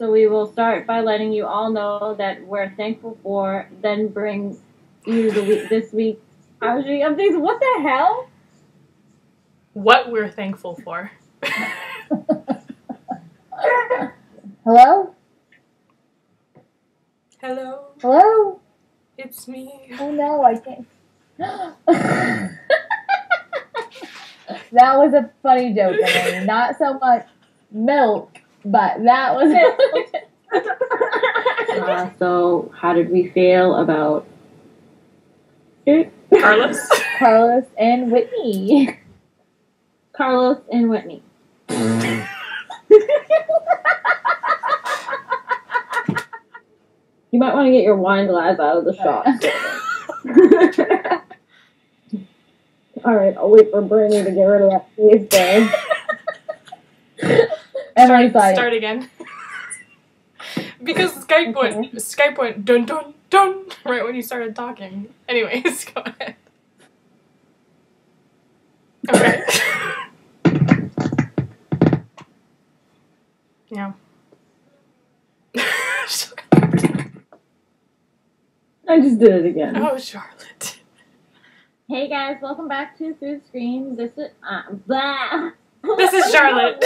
So we will start by letting you all know that we're thankful for, then bring you the week, this week's Audrey updates. What the hell? What we're thankful for. Hello? Hello, Hello? it's me. Oh no, I can't. that was a funny joke, Emily. Not so much milk, but that was Uh, so, how did we feel about it? Carlos. Carlos and Whitney. Carlos and Whitney? You might want to get your wine glass out of the shop. All right, I'll wait for Bernie to get rid of that face there. Emily's start, like, start again. because Skype went Skype went dun dun dun right when you started talking. Anyways, go ahead. Okay. yeah. I just did it again. oh, Charlotte. Hey guys, welcome back to Through the Screen. This is uh, blah. This is Charlotte.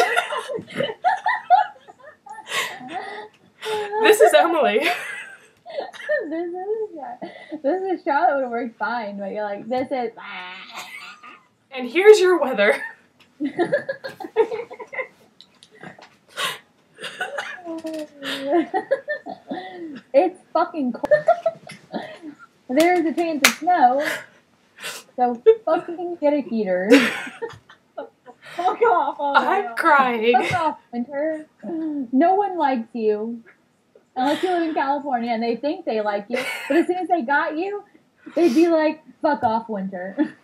This is Emily. this is this is Charlotte would have worked fine, but you're like, this is And here's your weather. it's fucking cold. There's a chance of snow. So fucking get a heater. Fuck off! I'm crying. Fuck off, winter. No one likes you. Unless you live in California and they think they like you. But as soon as they got you, they'd be like, fuck off, winter.